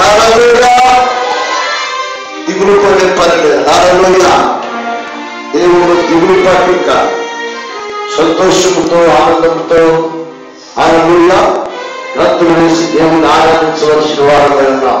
Hallelujah. Ibnu kone parle. Hallelujah. దేవుడు ఇవి పట్టిక సంతోషముతో ఆనందంతో ఆయన రద్దు వేసి దేవుని ఆరాధించవలసిన వారు వెళ్ళినా